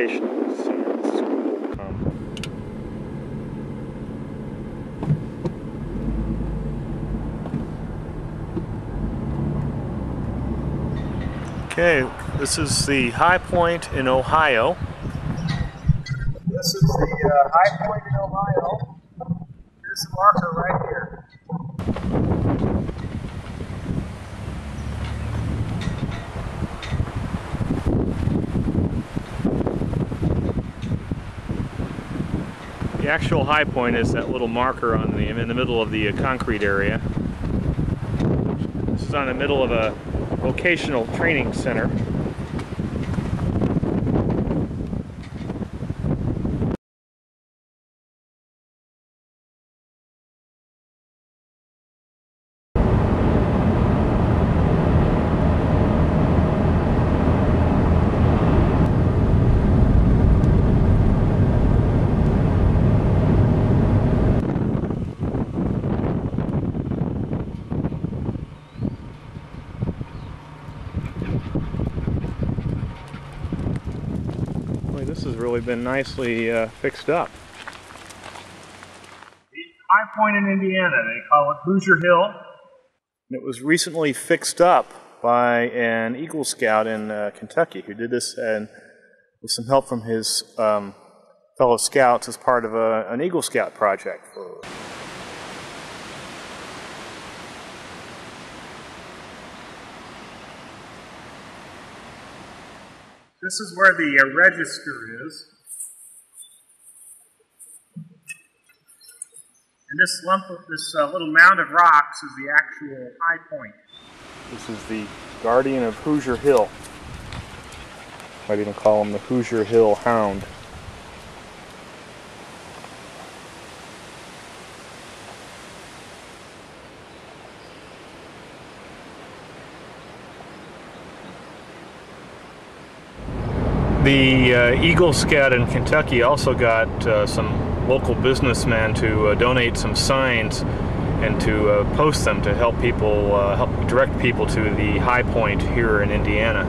vocational science school come. Okay, this is the high point in Ohio. This is the uh, high point in Ohio. Here's the marker right here. The actual high point is that little marker on the in the middle of the uh, concrete area. This is on the middle of a vocational training center. This has really been nicely uh, fixed up. The high point in Indiana. They call it Hoosier Hill. It was recently fixed up by an Eagle Scout in uh, Kentucky who did this and with some help from his um, fellow scouts as part of a, an Eagle Scout project. This is where the uh, register is. And this lump of this uh, little mound of rocks is the actual high point. this is the guardian of Hoosier Hill. Might even call him the Hoosier Hill Hound. The uh, Eagle Scout in Kentucky also got uh, some local businessmen to uh, donate some signs and to uh, post them to help people, uh, help direct people to the high point here in Indiana.